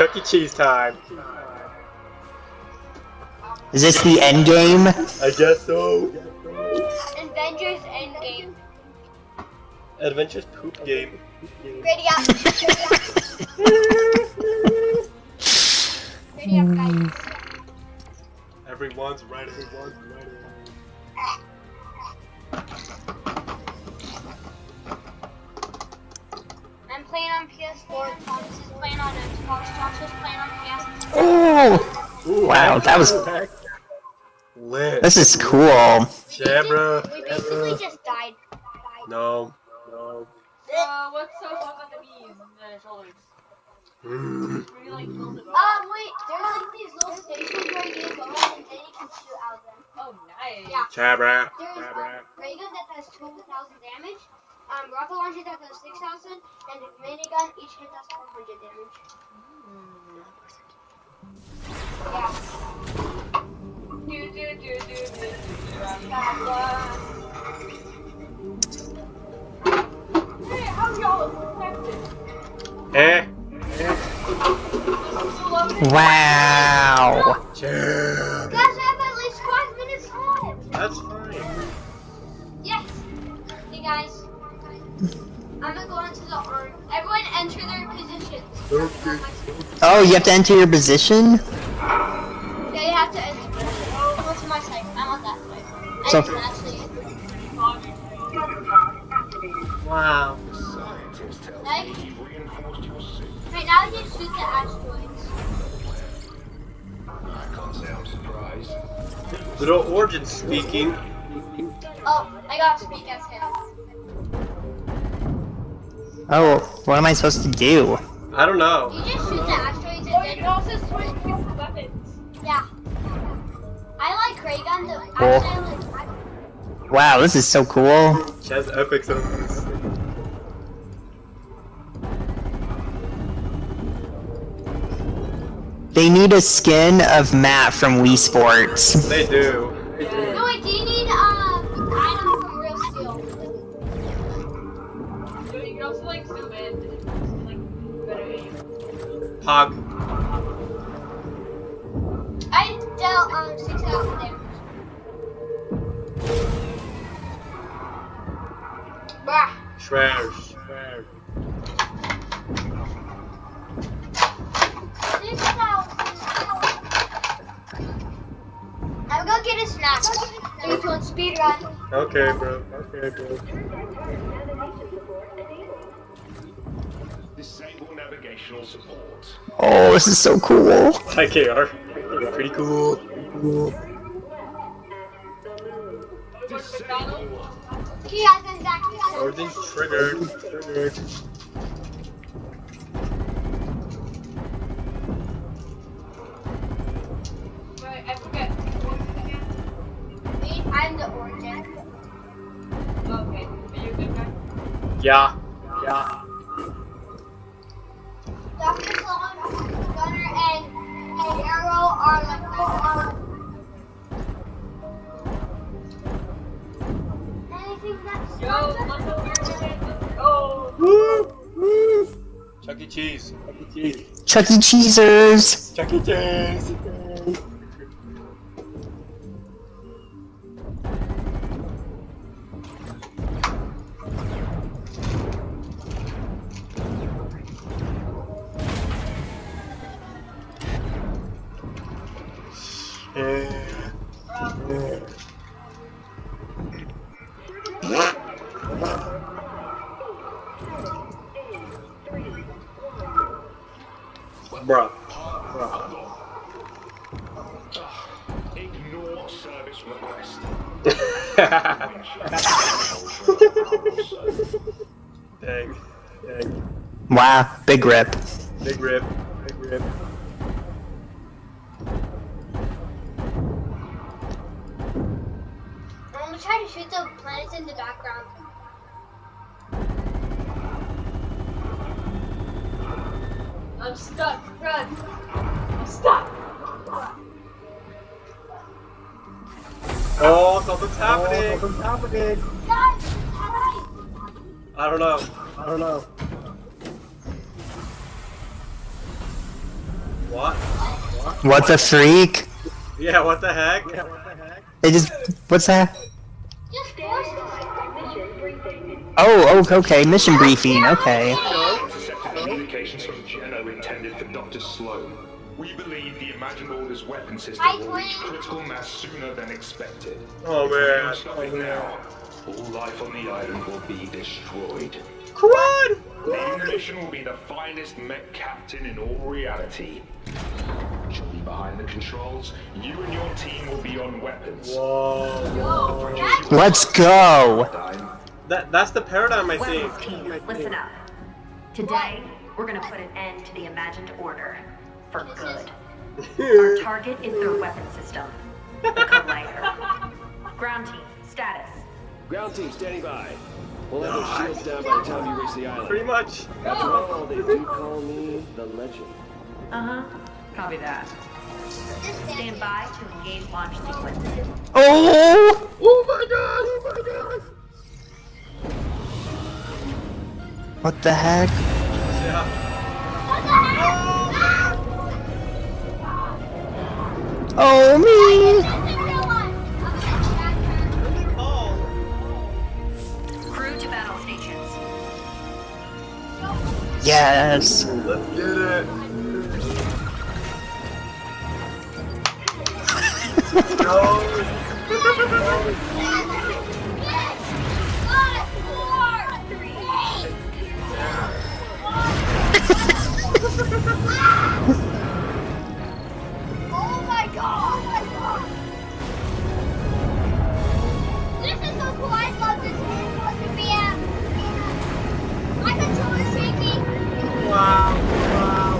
Chuck E. Cheese time. Is this the end game? I guess so. Avengers Endgame. Adventures poop game. Ready up. Ready up, guys. Everyone's ready. Everyone's ready. Playing on PS4. Thomas is playing on Xbox. Joshua's playing on PS. Oh! Ooh, Wow, that was- lit. This is cool. Yeah, bro. We basically just died. No. No. Uh, what's so fun about the knees and the shoulders? Mm. Where like build it up? Um, wait, there's like these little stations where you go and then you can shoot out of them. Oh, nice. Yeah. Chabra. There's Chabra. a ray gun that does 12,000 damage, um, rocket launcher that does 6,000, and a minigun each hit does 400 damage. Yeah. Do, do, do, do, do, do, do. I'm not one. Hey, how y'all affected? Eh. Wow. Jam. Oh, you have to enter your position? Yeah, you have to enter. Go to my side. I'm on that side. I So- can actually. Wow. Like, right now you just shoot the asteroids. I can't say I'm surprised. Little origin speaking. Oh, I gotta speak as him. Oh, what am I supposed to do? I don't know. You just shoot the asteroids Oh, and you can also switch between weapons. Yeah. I like ray gun though. Cool. Actually, I like. Wow, this is so cool. She has epic zones. They need a skin of Matt from Wii Sports. They do. No, wait, do need um item from Real Steel? You can also like zoom in Pog. I dealt um 6,000 damage. Bruh. Shredders. Shredders. 6,000. I'm gonna get a snack. Three, two, one, speed run. Okay, bro. Okay, bro. Disable navigational support. Oh, this is so cool. Hi, KR. Pretty cool. Cool. Disable. He has triggered. Triggered. Right, I forget. What's it again? Me, I'm the origin. Okay. Are you a good guy? Yeah. Yeah. Chuck E. Cheese. Chuck E. Cheese. Chuck E. Cheesers. Chuck E. Cheese. Bruh. Ignore service request. Dang. Dang. Wow, big rip. Big rip. Big rip. I'm stuck. Run. I'm stuck. Oh, something's oh, happening. something's happening. Guys, hurry! I don't know. I don't know. What? What the freak? Yeah, what the heck? They just. What's that? Just. Oh, oh, okay. Mission briefing. Okay. Weapon system Hi, will reach critical mass sooner than expected. Oh If we man. don't stop it now, all life on the island will be destroyed. Quad! Leading the mission will be the finest mech captain in all reality. She'll be behind the controls. You and your team will be on weapons. Whoa. Whoa. Let's go. That that's the paradigm I think. Team, listen up. Today, we're gonna put an end to the imagined order. For good. Our target is their weapon system. The Collider. Ground team, status. Ground team standing by. We'll have those shields down by the time you reach the island. Pretty much. After all, they do call me the legend. Uh-huh. Copy that. Stand by to engage launch sequence. Oh! Oh my god! Oh my god! What the heck? Oh, me! That's in real life. I'm gonna Crew to battle stations. Yes. let's get it. Oh my god! This is so cool. I love this game. Yeah. My controller's shaking. Wow. Wow.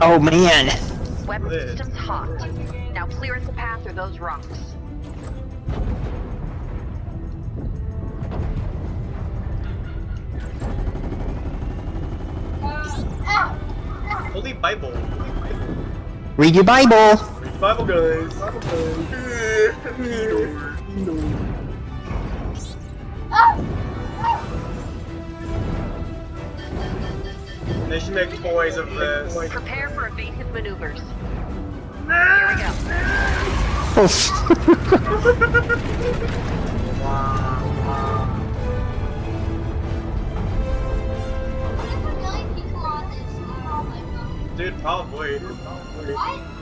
Oh, man. Weapon Lit. systems hot. Now clear the path through those rocks. Uh, Holy Bible. Read your Bible. Read Bible guys. Bible They should make toys of this. Prepare for evasive maneuvers. Ah! Here we go. What What?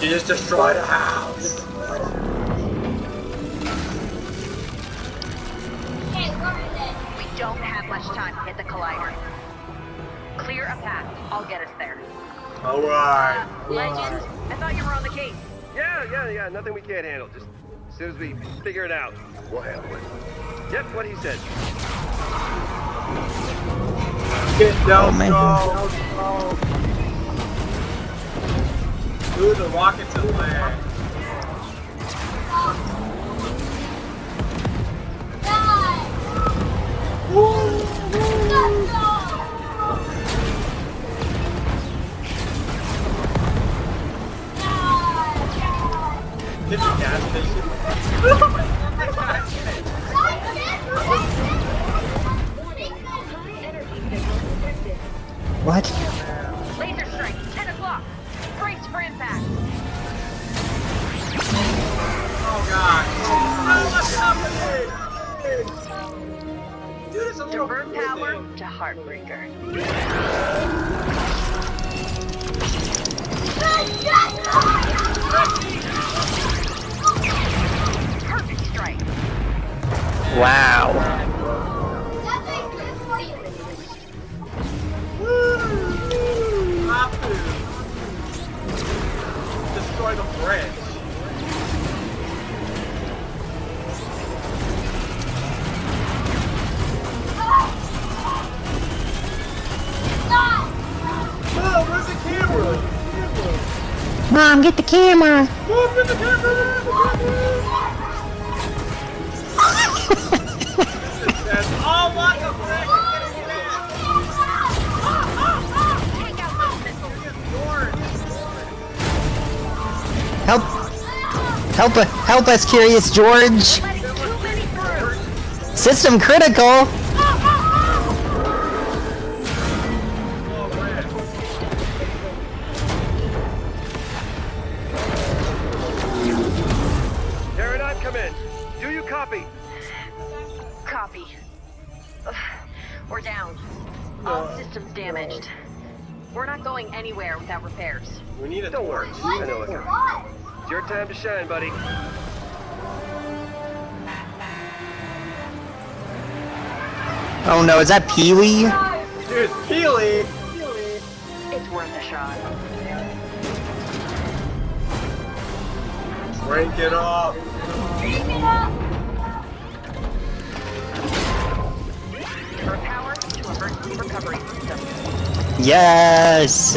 She just destroyed a house. Okay, where is it? We don't have much time to hit the collider. Clear a path. I'll get us there. Alright. Uh, legend, I thought you were on the case. Yeah, yeah, yeah. Nothing we can't handle. Just as soon as we figure it out, we'll handle it. Yep, what he said. Get down, Oh, man. go. Ooh, the rockets in land. Power to Heartbreaker. Perfect strike. Wow. Mom, get the camera. Oh what the frick? Help. Help, help us, Curious George. System critical. Do you copy? Copy. Ugh, We're down. All systems damaged. We're not going anywhere without repairs. We need a Don't worry. torch. I know what's up. What? It's your time to shine, buddy. Oh no, is that Pee Wee? Dude, Peely! It's worth a shot. Crank it up! Take it up. Turn power to emergency recovery system. Yes.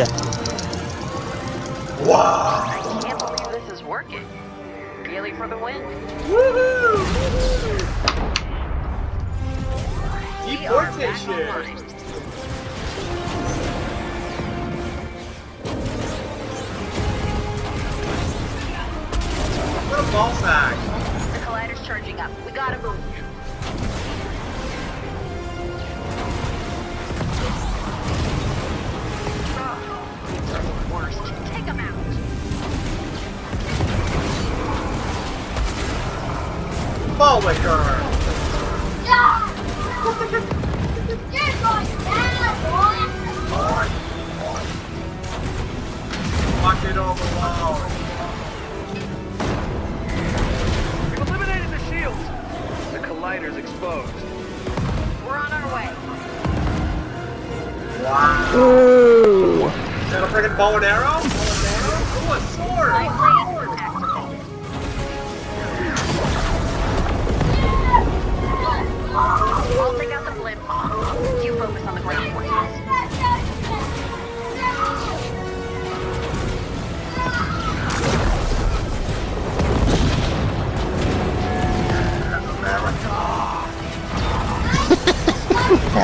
Wow! I can't believe this is working. Really for the win. Woohoo! We are back What a ball sack! The collider's charging up. We gotta move. These are the worst. Take them out. Ball liquor! Yeah. You're going down, boy. Walk it over wall. The collider's exposed. We're on our way. Wow! Ooh. Is that a freaking bow and arrow?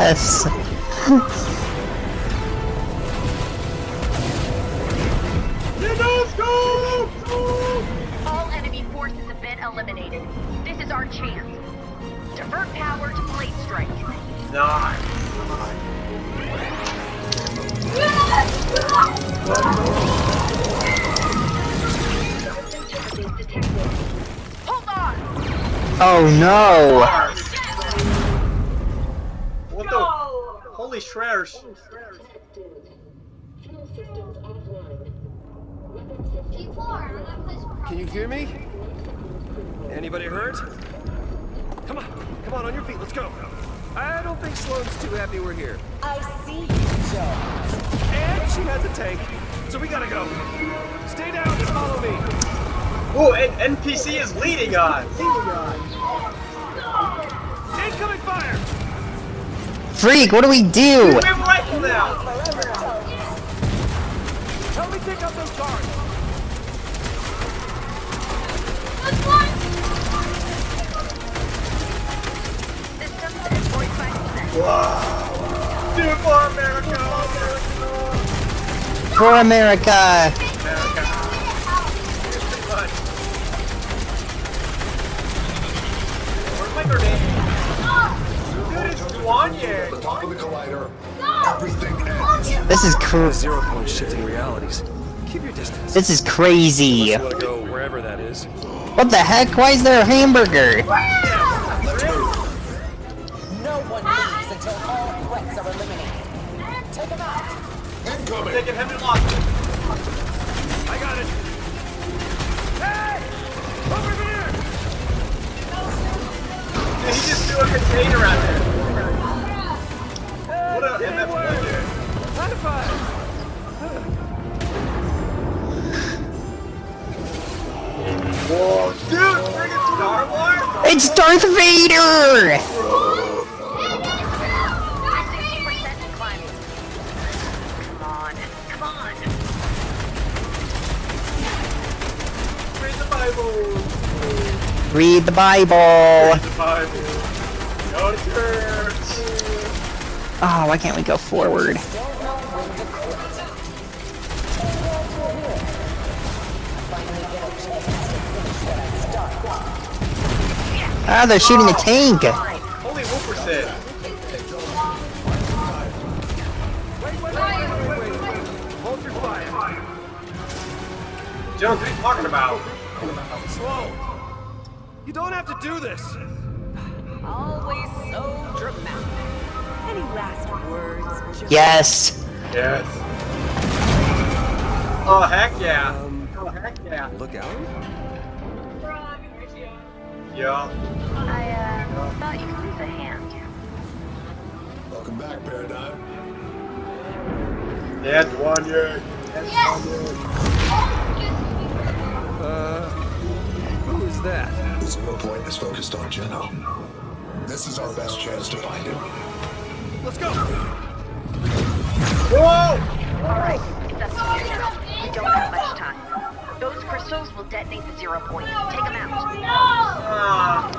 Yes. All enemy forces have been eliminated. This is our chance. Divert power to blade strike. Nice! Hold on! Oh no. The? Can you hear me? Anybody hurt? Come on, come on, on your feet, let's go. I don't think Slone's too happy we're here. I see you, Joe. And she has a tank, so we gotta go. Stay down and follow me. Ooh, N- NPC is leading on. Incoming fire! Freak, what do we do? We have a rifle now! Help me take out those guards. Systems at 45%. Do it for America! For America. America! Top of the collider. Everything ends. This is cr- Zero point shifting realities. Keep your distance. this is crazy. You wanna go wherever that is. What the heck? Why is there a hamburger? No one ah, leaves until all threats are eliminated. Take them out. Incoming. Taking heavy losses. I got it. Hey! Over here! Did he just do a container out there? It's Darth Vader! 60% Come on, come on. Bible. Read the Bible. The. Oh, why can't we go forward? Still know when to quit. Tell me why you're here. I finally get a chance to finish what I started. Ah, they're shooting the tank. Holy Wilperson. Wait, wait, wait, wait, wait, wait, wait. Hold your fire. Jones, what are you talking about? Slow. You don't have to do this. Always so dramatic. Any last words? Yes. Yes. Oh, heck yeah. Um, Oh, heck yeah. look out. Yeah. I uh, thought you could use a hand. Welcome back, Paradigm. That's one year. That's Yes. Uh, who is that? The zero point is focused on Geno. This is our best chance to find him. Let's go. Whoa! Alright, it's up to you now. We don't have much time. Those crystals will detonate the zero point. Take them out. No! Ah.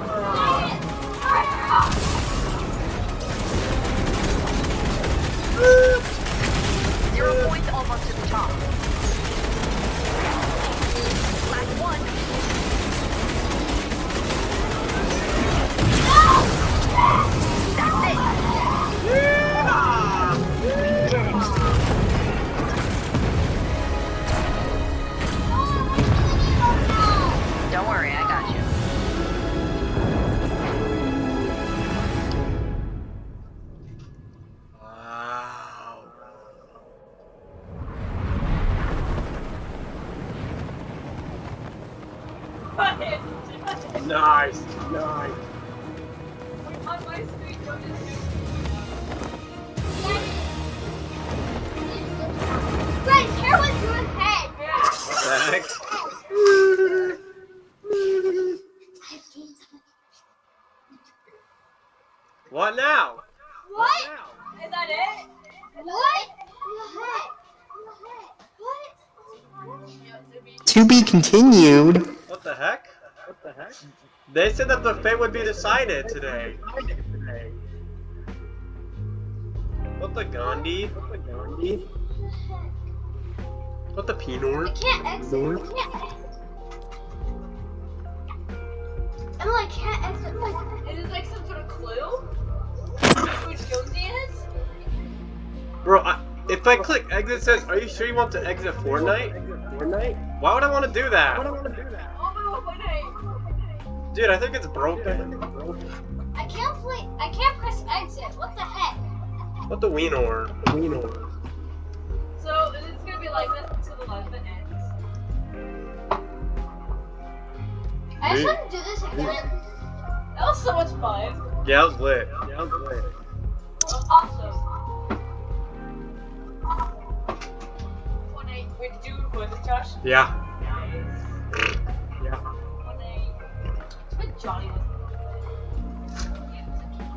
Zero point's almost to the top. Nice. Nice. On my screen, what is it? Guys, here was your head. What? What now? What? Is that it? What? What? What? To be continued. What the heck? What the heck? They said that the fate would be decided today. What the Gandhi? What the Gandhi? What the I Pinor? can't exit. I can't exit. Emily, I can't exit. Is it like some sort of clue? Who Jonesy is? Bro, I, if I click exit, says, "Are you sure you want to exit Fortnite?" Fortnite? Why would I want to do that? Oh no, wait, wait. Dude, I think it's broken. I can't play. I can't press exit. What the heck? What the Weenor? Weenor. So it's gonna be like this until the life ends. I just want to do this again. That was so much fun. Yeah, that was lit. Yeah, that was lit. Awesome. One eight. Wait, did you record this, Josh? Yeah. Nice. Johnny.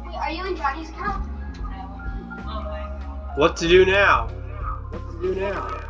Wait, are you in Johnny's account? What to do now? What to do now?